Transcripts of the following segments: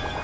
く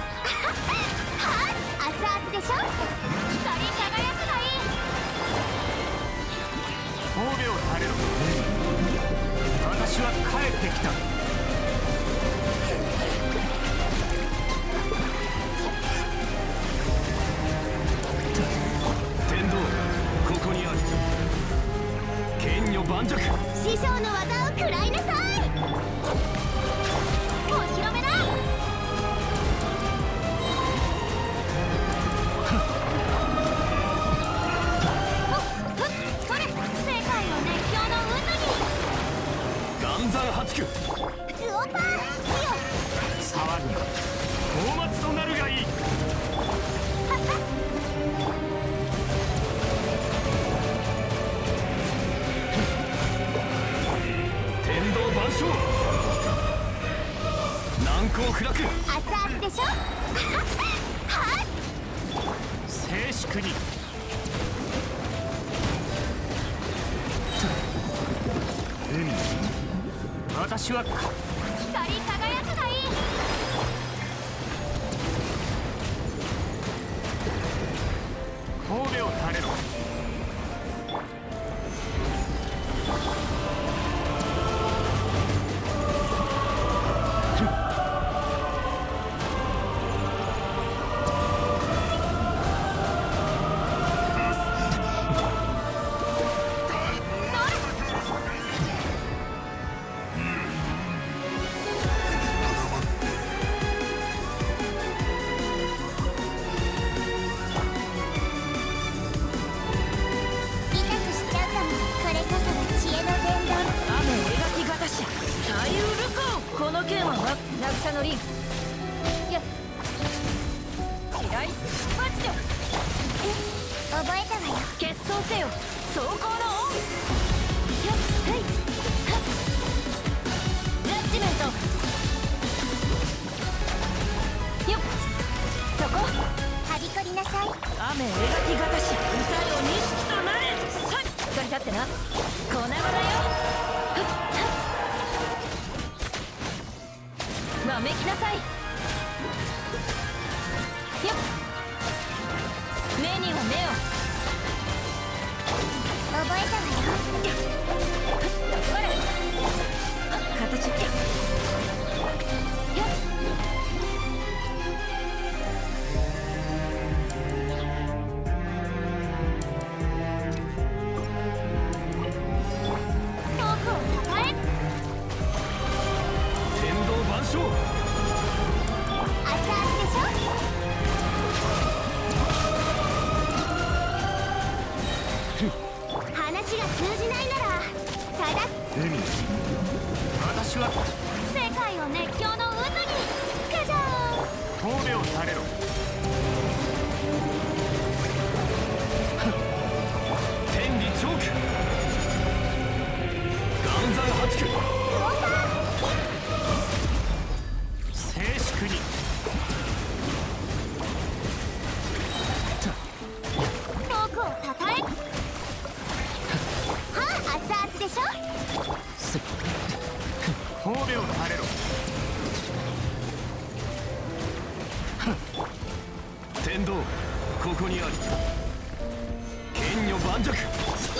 岩山八九ウオパーよ騒ぐな。大末となるがいい。天道万象。難攻不落。熱々でしょ？はっ静粛に。海私は光り輝くがい。い神戸を垂れろのリンや。嫌い？マジで。覚えたわよ。せよ。走行のオンやっはい。ジャッジメント。よっ。そこ。はびこりなさい。雨描きがたし歌よ錦となれ。さっ光り立ってな覚えたわよ。ほら形よっ。フォークを抱え天道万象天道ここにある剣女盤石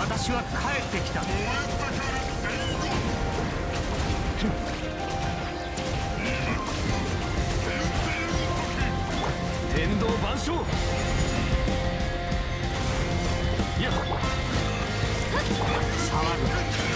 私は帰ってきた。天道万象。いや。騒ぐ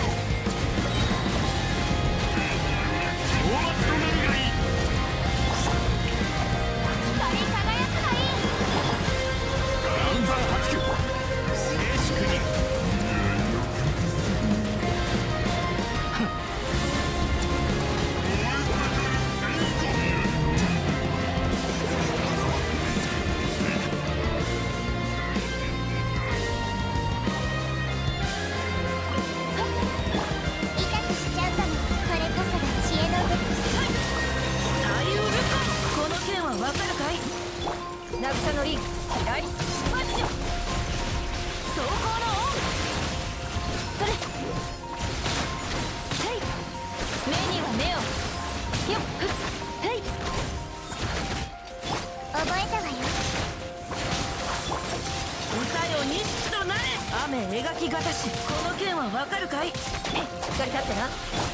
雨描きがたしこの件はわかるかい？しっかり立ってな。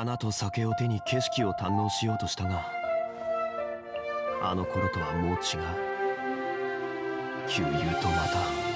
花と酒を手に景色を堪能しようとしたがあの頃とはもう違う。旧友とまた。